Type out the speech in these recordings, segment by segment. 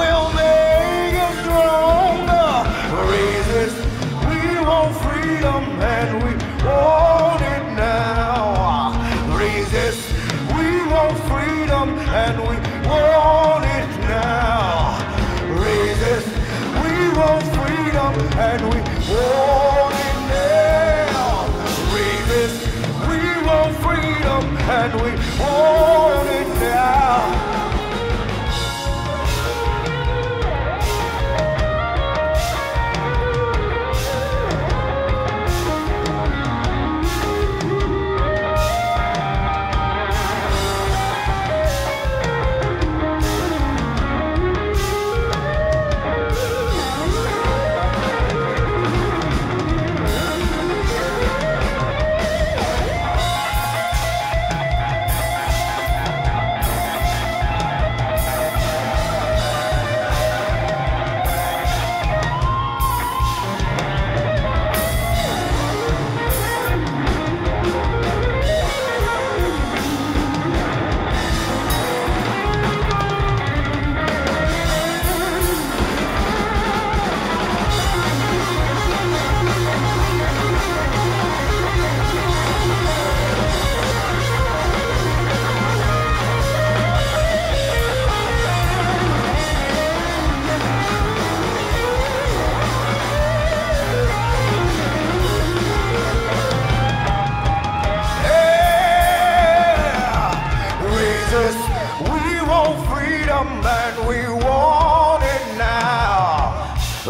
will make us stronger. Resist, we want freedom and we want it now. Resist, we want freedom and we want it now. Resist, we want freedom and we want it now. Resist, we want freedom and we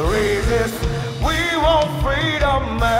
when we fight.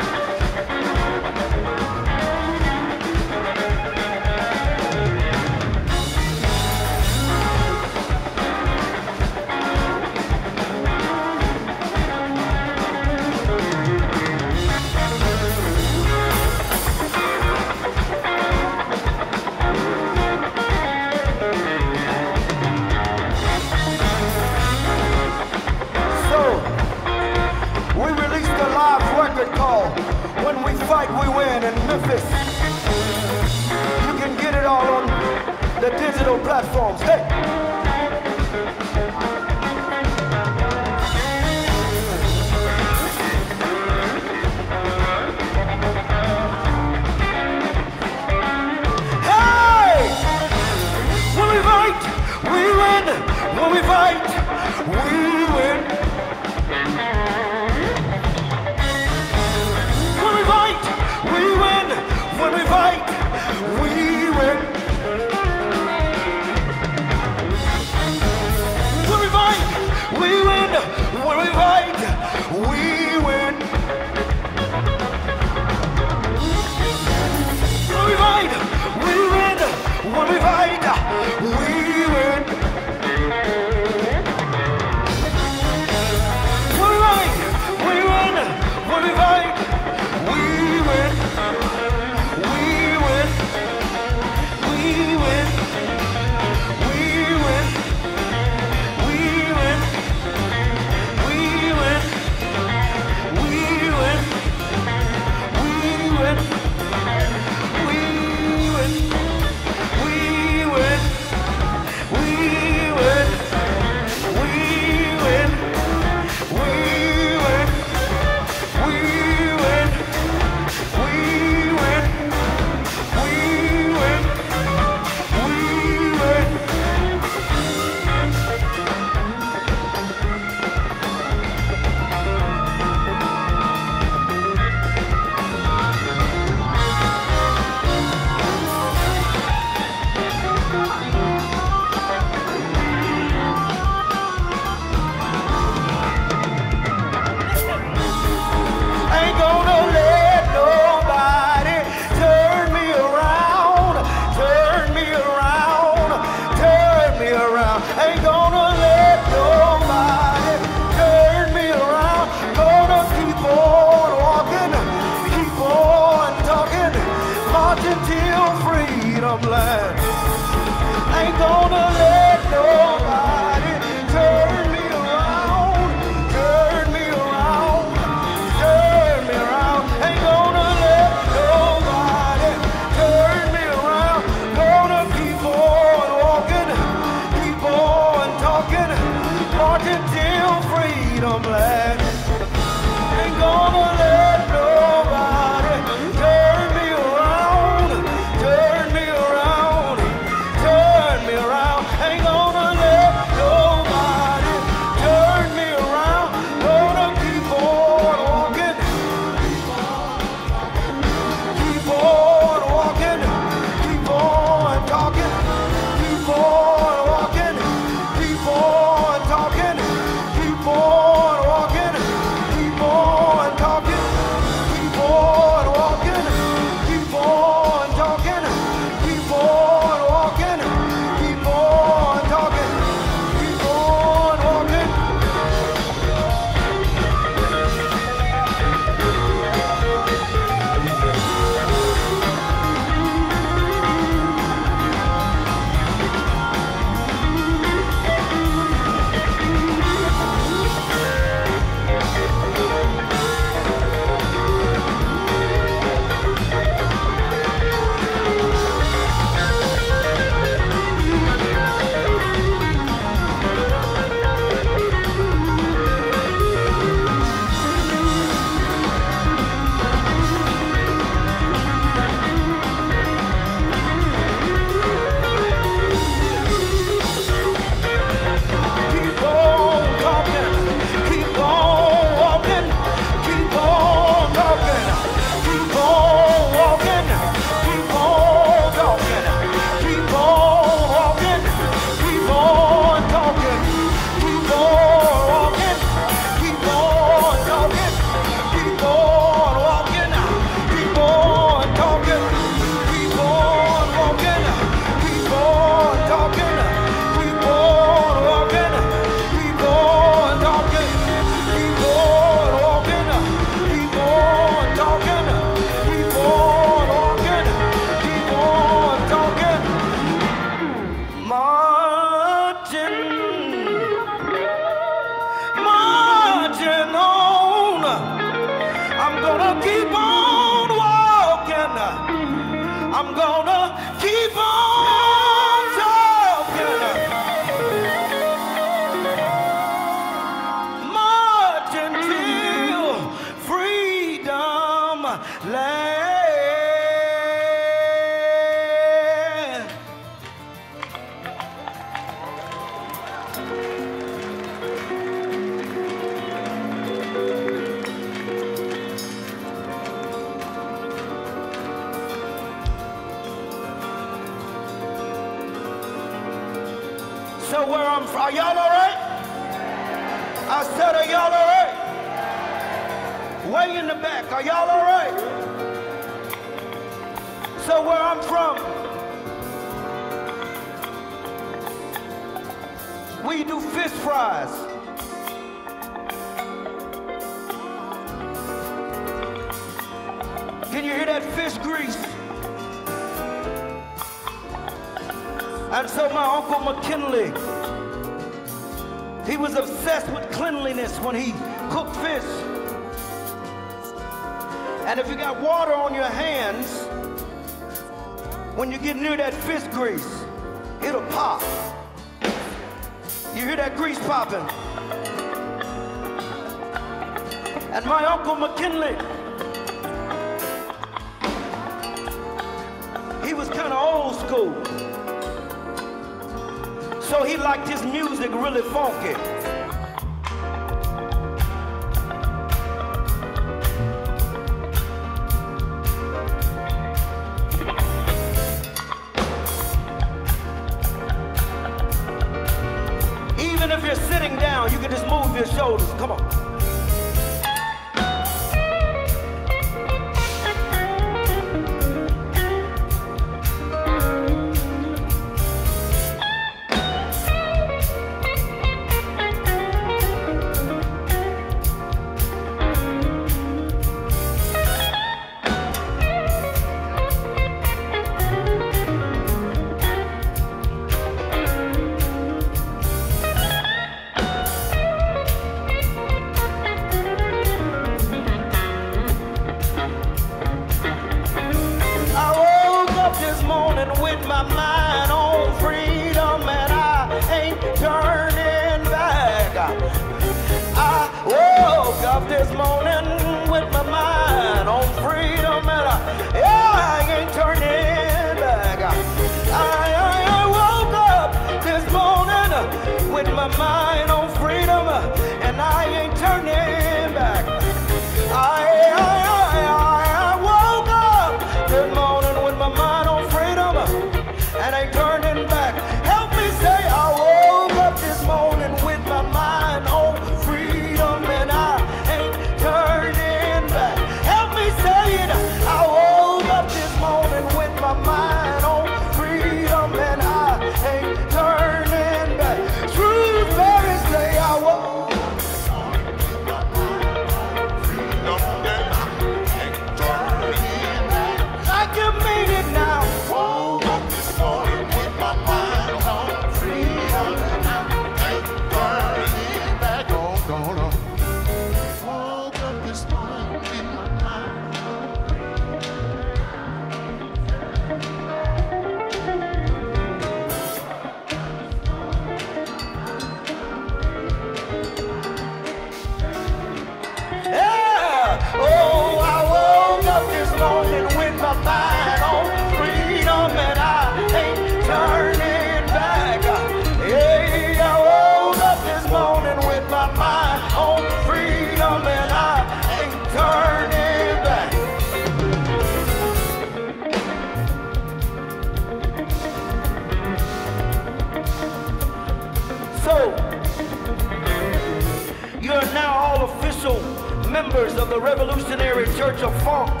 members of the Revolutionary Church of Funk.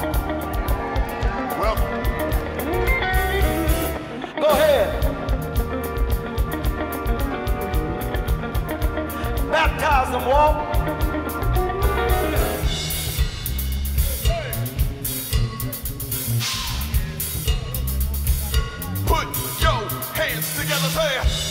Welcome. Go ahead. Baptize them, Walt. Put your hands together there.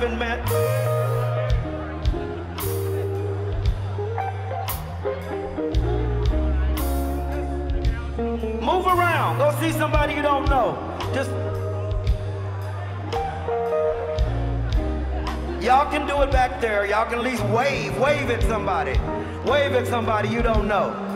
Haven't met. Move around. Go see somebody you don't know. Just Y'all can do it back there. Y'all can at least wave. Wave at somebody. Wave at somebody you don't know.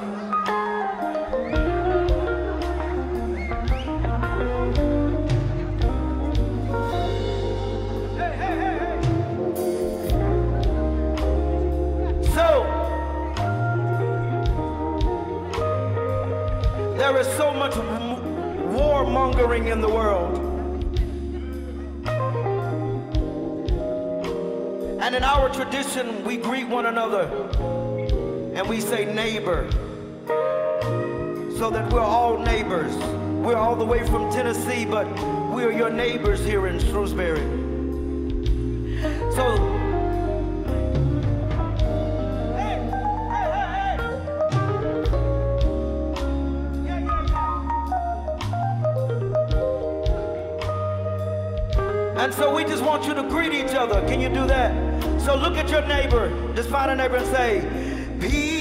Tradition, we greet one another and we say neighbor. So that we're all neighbors. We're all the way from Tennessee, but we're your neighbors here in Shrewsbury. So. And so we just want you to greet each other. Can you do that? So look at your neighbor. Just find a neighbor and say, Peace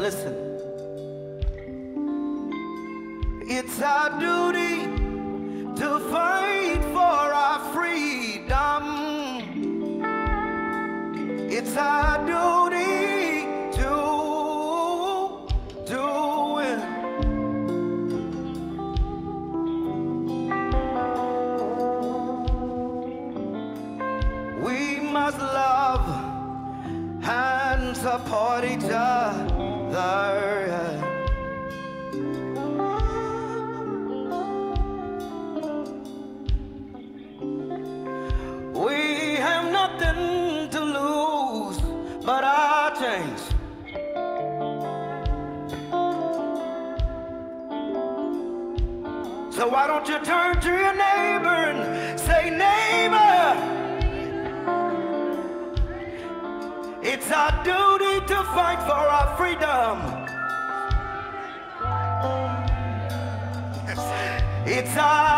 Listen. It's our duty. Fight for our freedom. It's our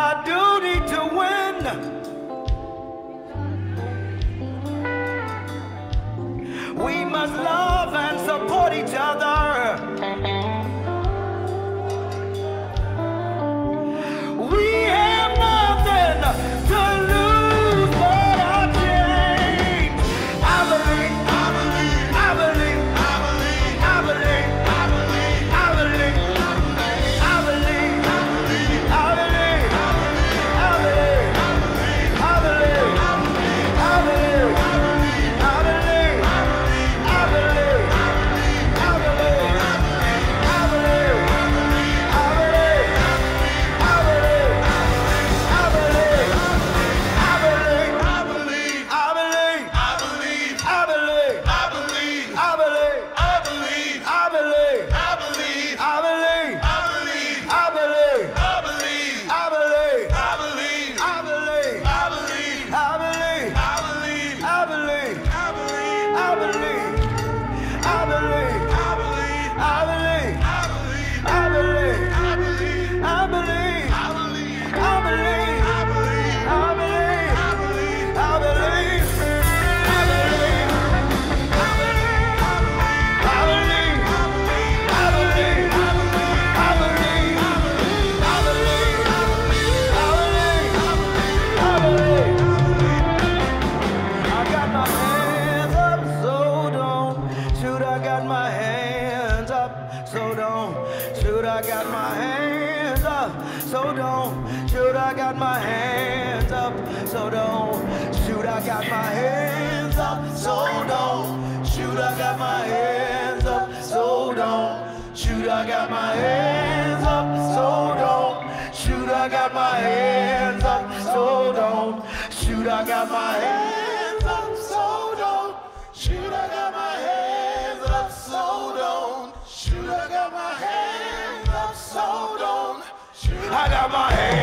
hands up, so don't shoot. I got my hands up, so don't shoot. I got my hands up, so don't shoot. I got my hands up, so don't shoot. I got my hands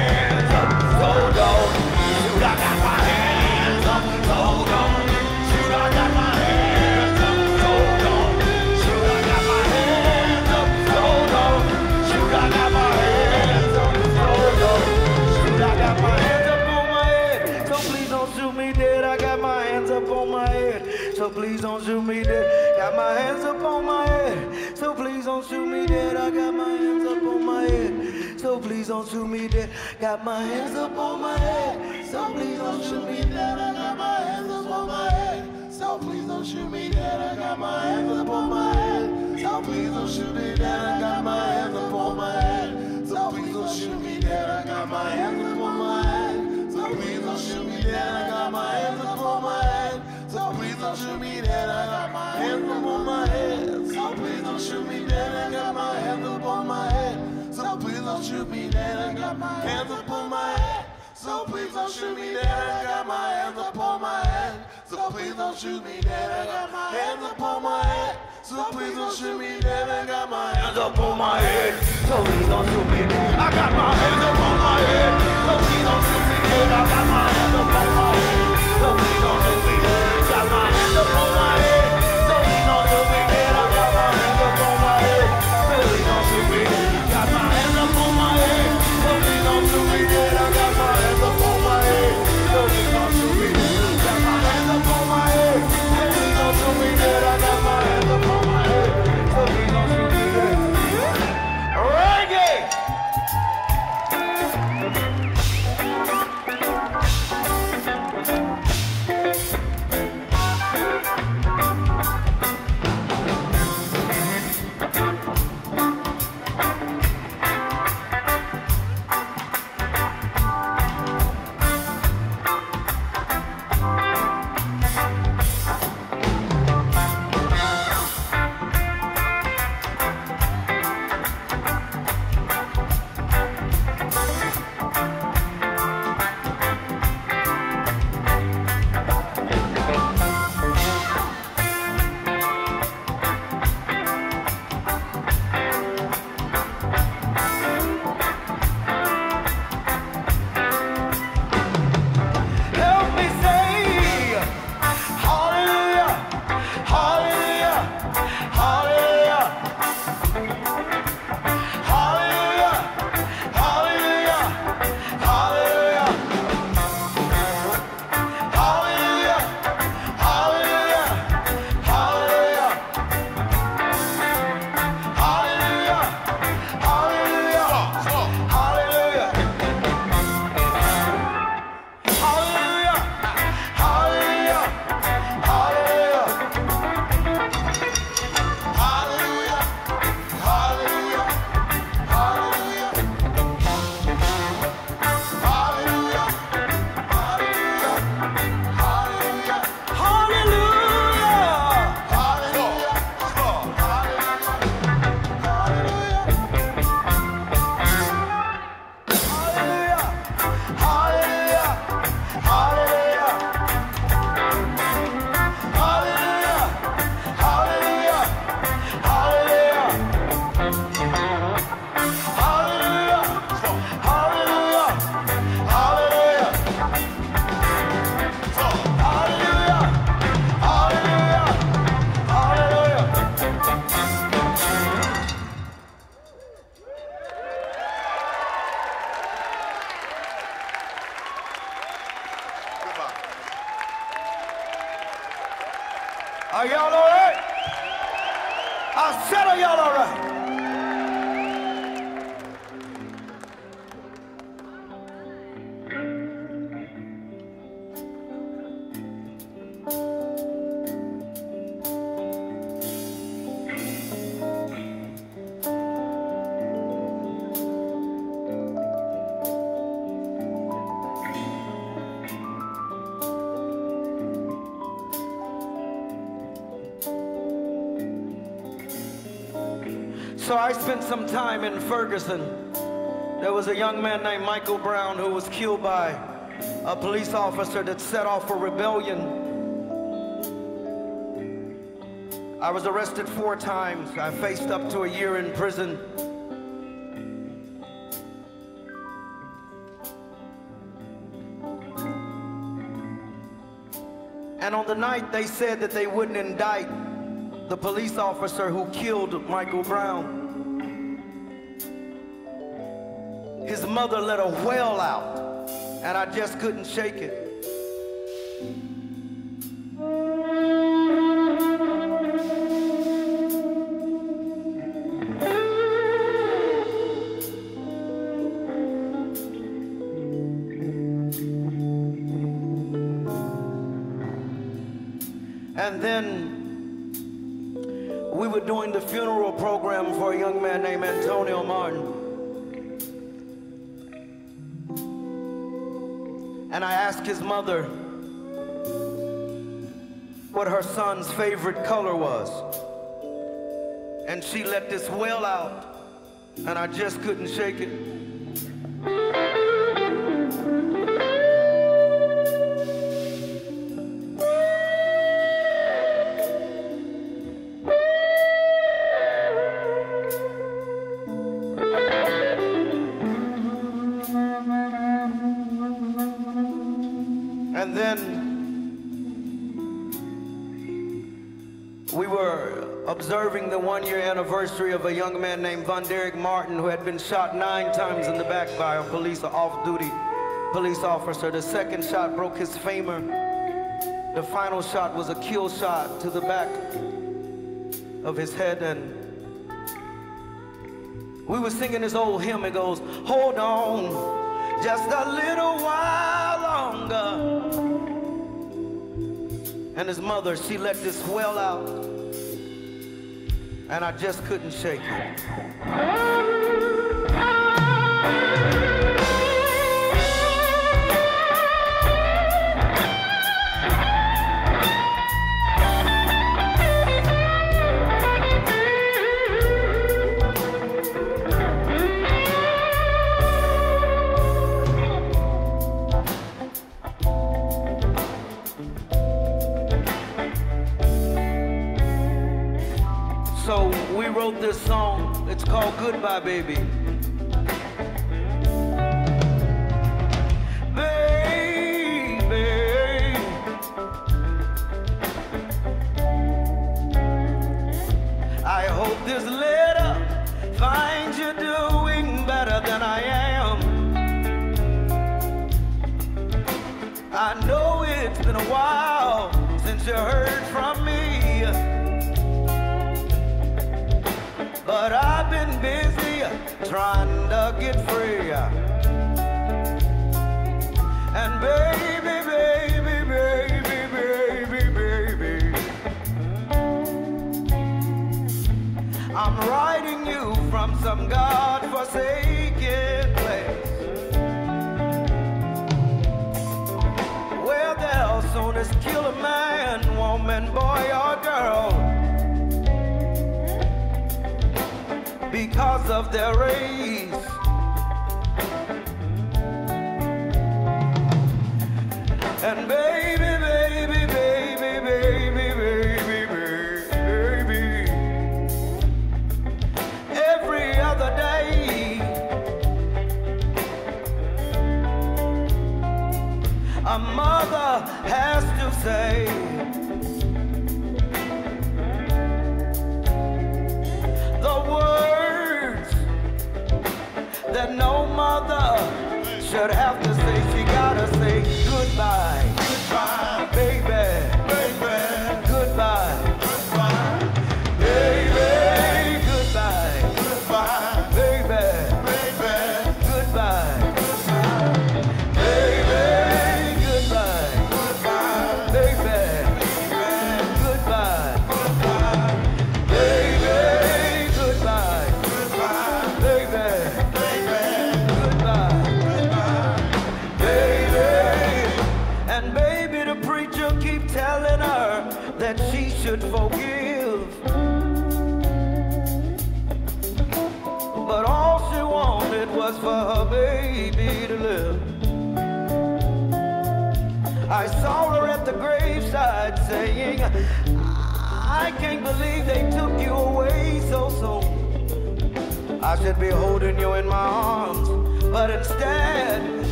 me dead. Got my hands up on my head, so please don't shoot me dead. I got my hands up on my head, so please don't shoot me dead. Got my hands up on my head, so please don't shoot me dead. I got my hands up on my head, so please don't shoot me dead. I got my hands up on my head, so please don't shoot me dead. I got my hands up on my head, so please don't shoot me dead. I got my hands up on my head, so please don't shoot me dead. I got my hands up on my head, don't shoot me dead. I got my hands up on my head, so please don't shoot me dead. I got my hands up on my head, so please don't shoot me dead. I got my hands up on my head. So please don't shoot me dead. I got my hands up on my head. So please don't shoot me dead. I got my hands up on my head. So please don't shoot me dead. I got my hands up on my head. So please don't shoot me dead. I got my hands up on my head. So please don't shoot me dead. I got my hands up on my head. So please don't some time in Ferguson. There was a young man named Michael Brown who was killed by a police officer that set off a rebellion. I was arrested four times. I faced up to a year in prison. And on the night they said that they wouldn't indict the police officer who killed Michael Brown. Mother let a wail out, and I just couldn't shake it. Her son's favorite color was. And she let this well out, and I just couldn't shake it. The one year anniversary of a young man named Von Derek Martin who had been shot nine times in the back by a police off duty police officer. The second shot broke his femur. The final shot was a kill shot to the back of his head and we were singing this old hymn. It goes, hold on just a little while longer. And his mother, she let this well out. And I just couldn't shake it. Goodbye Baby.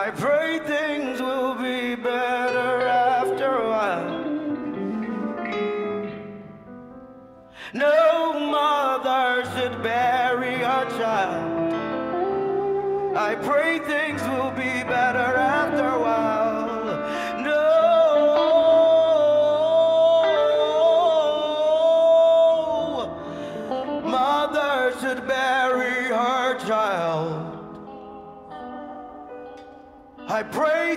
I pray things will be better after a while. No mother should bury her child. I pray things will be better after a while. Pray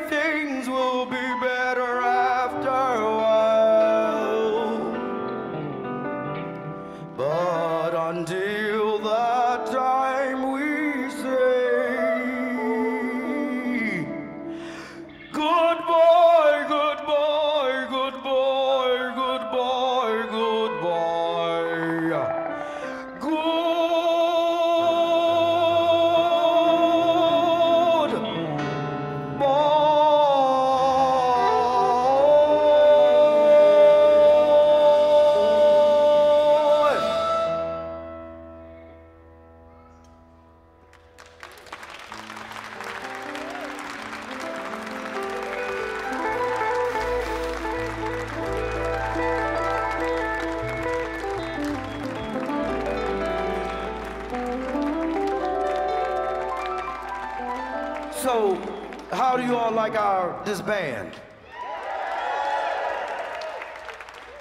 band?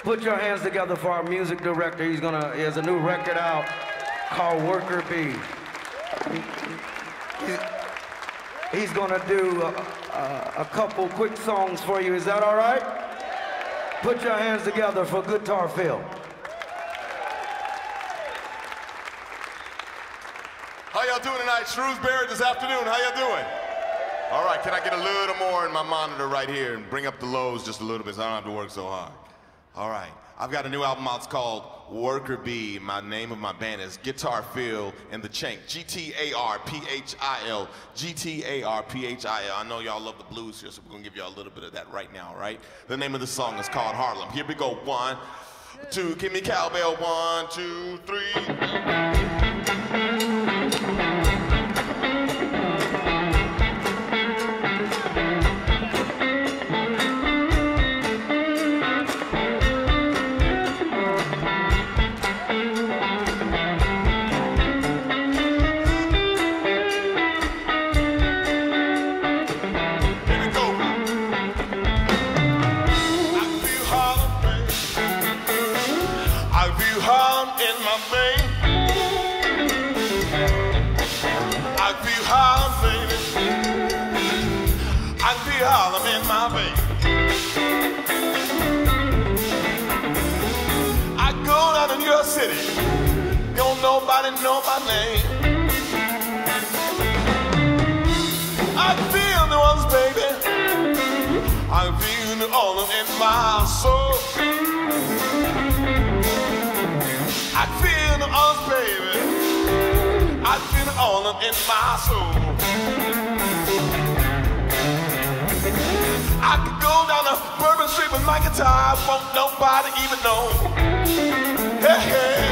Put your hands together for our music director. He's gonna he has a new record out called Worker Bee. He- He's gonna do a, a, a couple quick songs for you. Is that all right? Put your hands together for Guitar Phil. How y'all doing tonight? Shrewsbury this afternoon. How y'all doing? All right, can I get a little more in my monitor right here and bring up the lows just a little bit so I don't have to work so hard? All right, I've got a new album out. It's called Worker Bee. My name of my band is Guitar Phil and the Chank. G T A R P H I L. G T A R P H I L. I know y'all love the blues here, so we're gonna give y'all a little bit of that right now, right? The name of the song is called Harlem. Here we go. One, two, give me cowbell. One, two, three. nobody know my name. I feel the ones, baby. I feel the all in my soul. I feel the ones, baby. I feel the all in my soul. I could go down the bourbon street with my guitar, won't nobody even know. Hey, hey.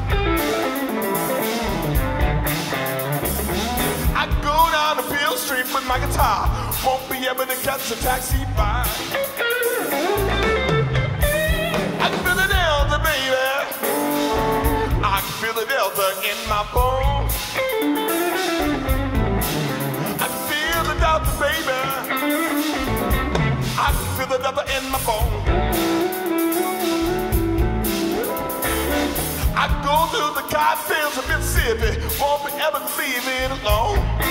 my guitar. Won't be able to catch a taxi by. I feel the delta, baby. I feel the delta in my bones. I feel the delta, baby. I feel the delta in my bones. I go through the fields of Mississippi, won't be able to leave it alone.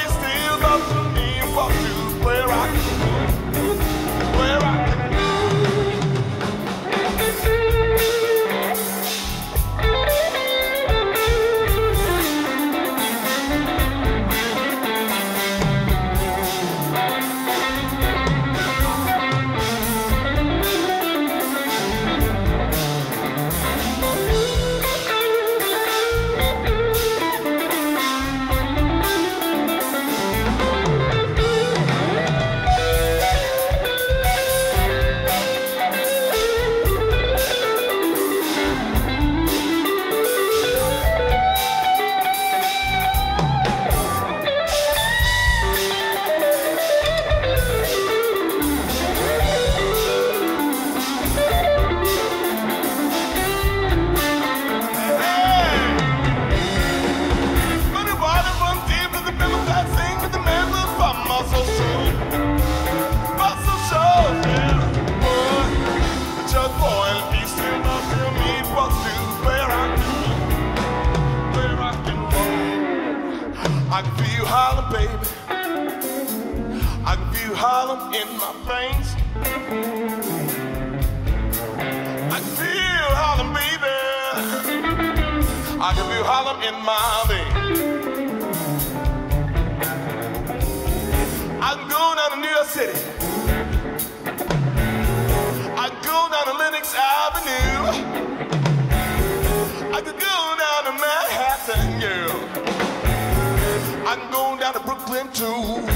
Want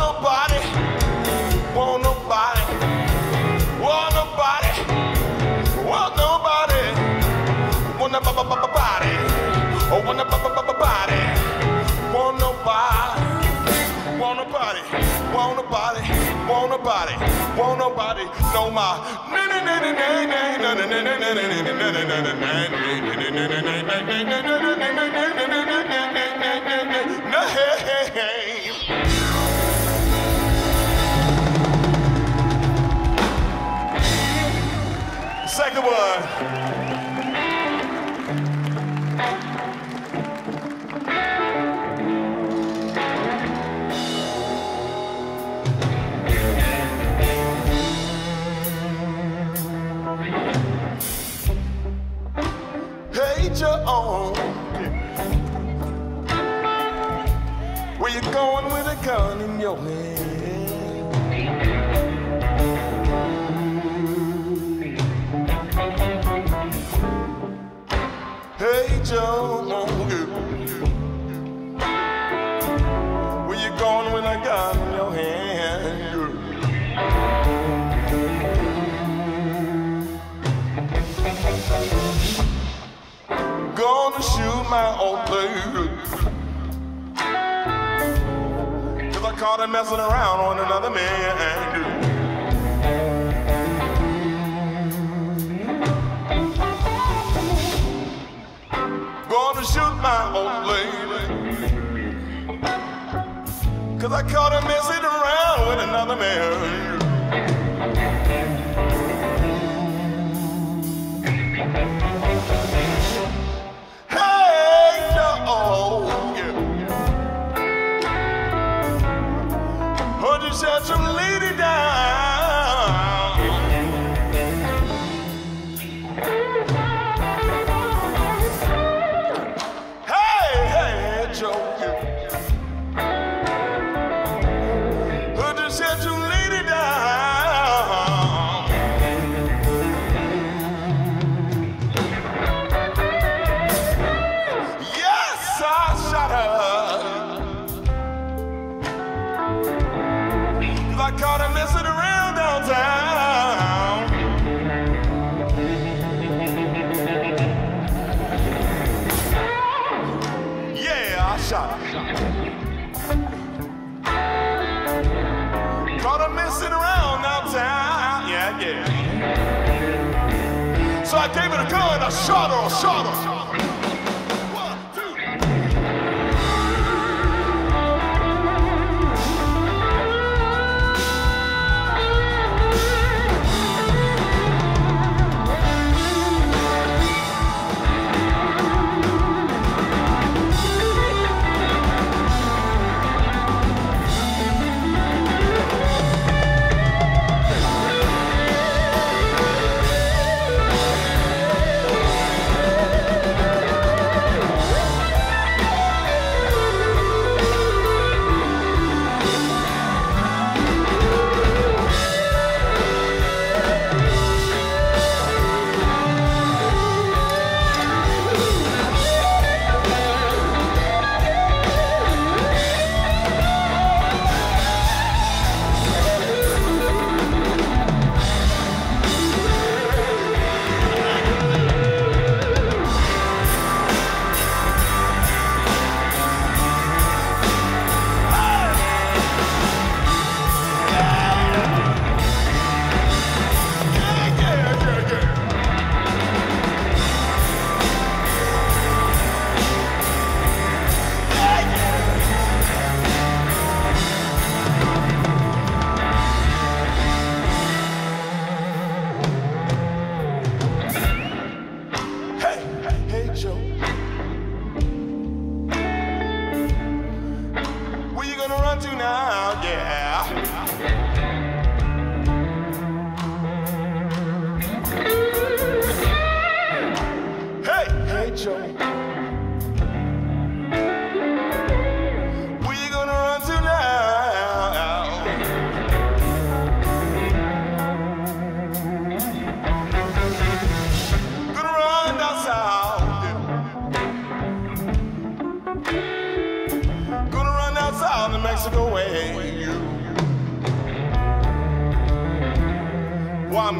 nobody, want nobody, want nobody, want nobody, want nobody, oh want nobody, want nobody, want nobody, want nobody, nobody, want nobody, no my. Second one. Gun oh, in your hand? Hey Joe, where you going with a gun in your hand? Gonna shoot my old caught him messing around with another man. Gonna shoot my old lady. Cause I caught him messing around with another man. Hey, no. Shout some leaders. do now.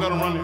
let them run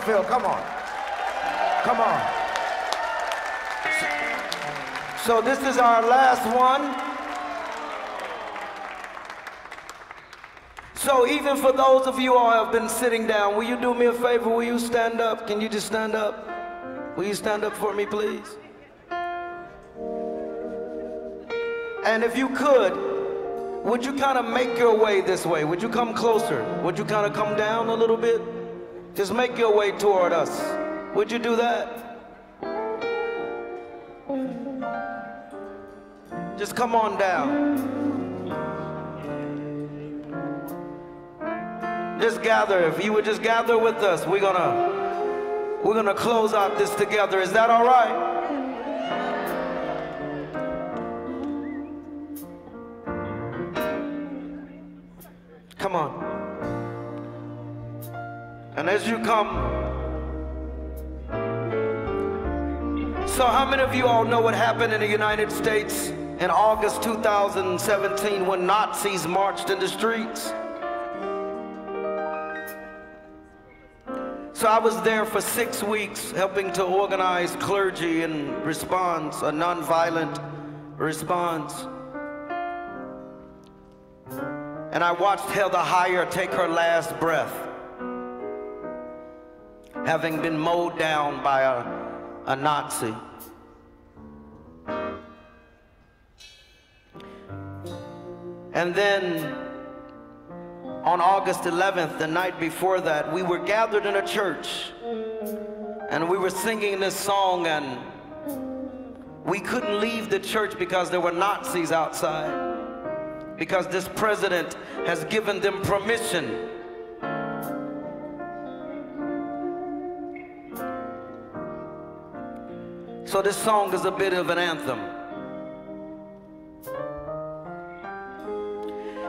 Talk Phil. Come on. Come on. So this is our last one. So even for those of you all who have been sitting down, will you do me a favor? Will you stand up? Can you just stand up? Will you stand up for me, please? And if you could, would you kind of make your way this way? Would you come closer? Would you kind of come down a little bit? Just make your way toward us. Would you do that? Just come on down. Just gather. If you would just gather with us, we're gonna we're gonna close out this together. Is that all right? Come on. And as you come, so how many of you all know what happened in the United States in August 2017 when Nazis marched in the streets? So I was there for six weeks helping to organize clergy in response, a nonviolent response. And I watched Heather Heyer take her last breath, having been mowed down by a, a Nazi. And then on August 11th, the night before that, we were gathered in a church and we were singing this song and we couldn't leave the church because there were Nazis outside because this president has given them permission. So this song is a bit of an anthem.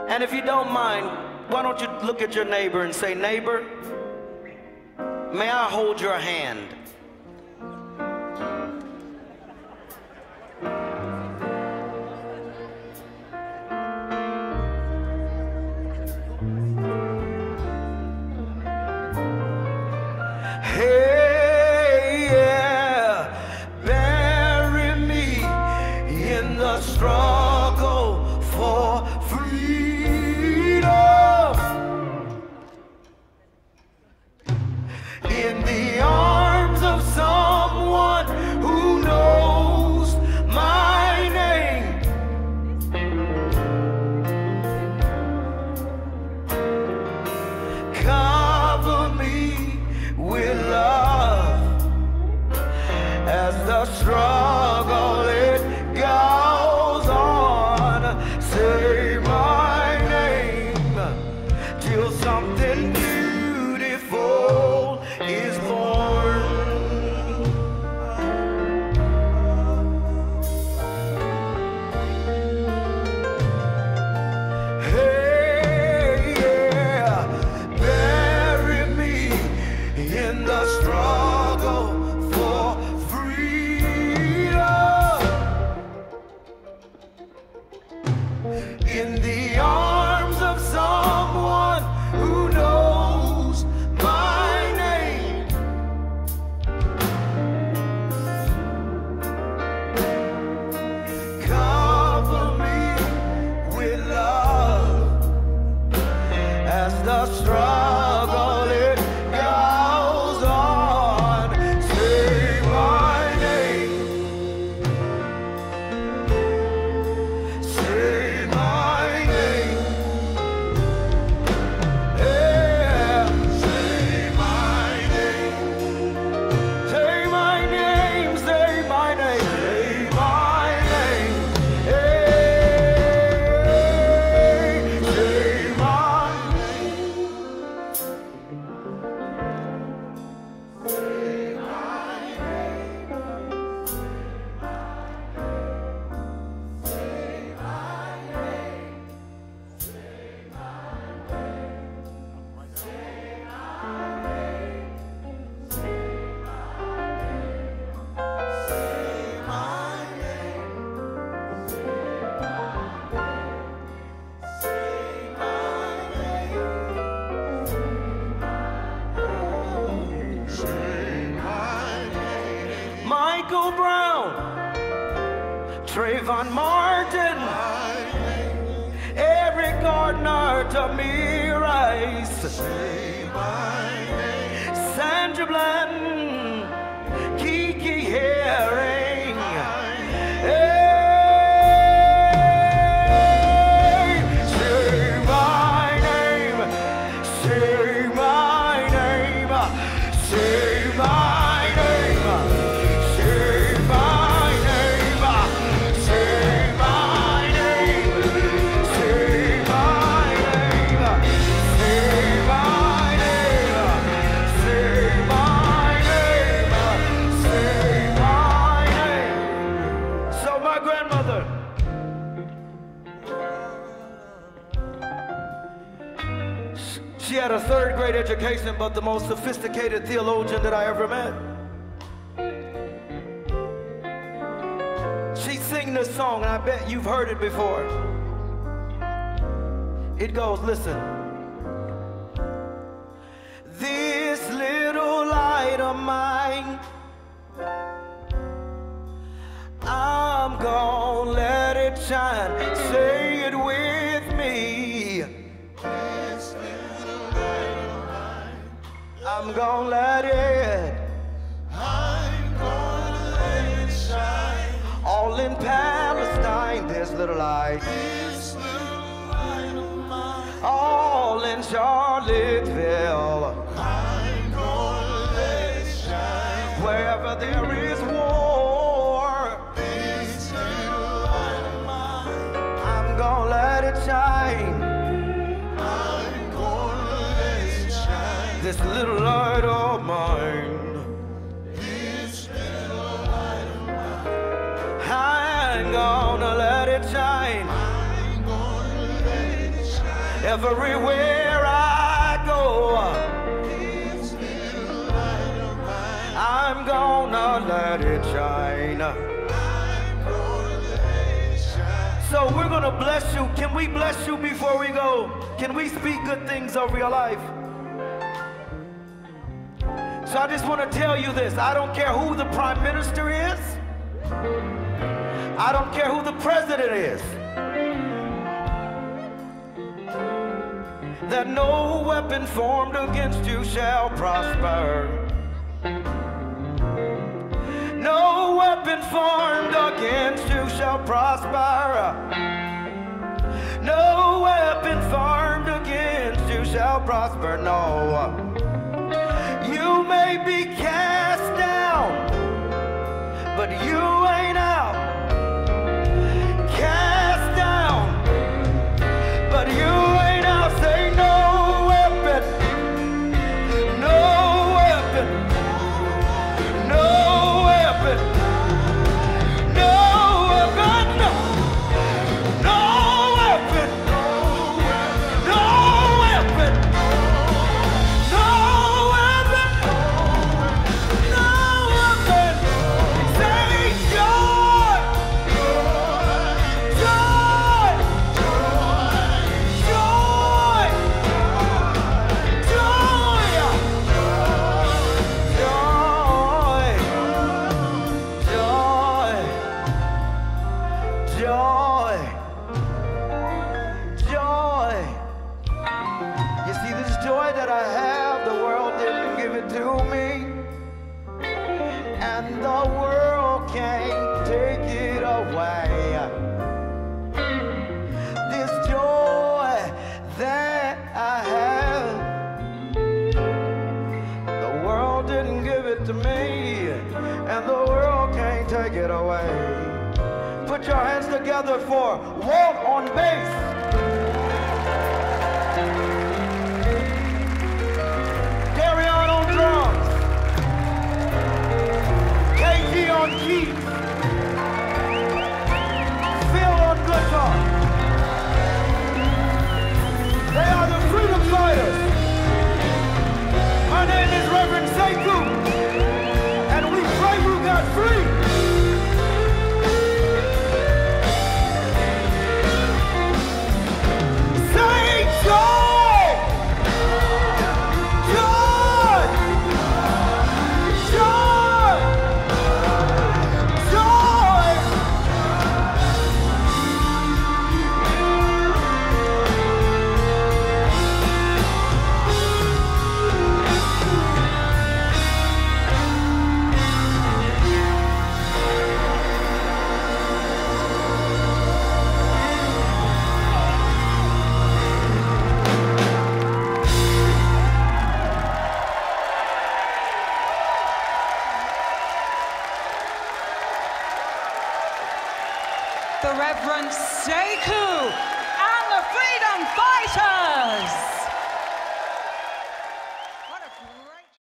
And if you don't mind, why don't you look at your neighbor and say, neighbor, may I hold your hand? In the arms sophisticated theologian that I ever met. She sing this song, and I bet you've heard it before. It goes, listen. This little light of mine, I'm gonna let it shine. Say I'm gonna let it. I'm gonna let it shine. All in Palestine, this little light. This little light of mine. All in Charlotte. Everywhere I go, I'm gonna let it shine. So we're gonna bless you. Can we bless you before we go? Can we speak good things over your life? So I just want to tell you this. I don't care who the prime minister is. I don't care who the president is. That no weapon formed against you shall prosper. No weapon formed against you shall prosper. No weapon formed against you shall prosper. No. You may be cast down, but you ain't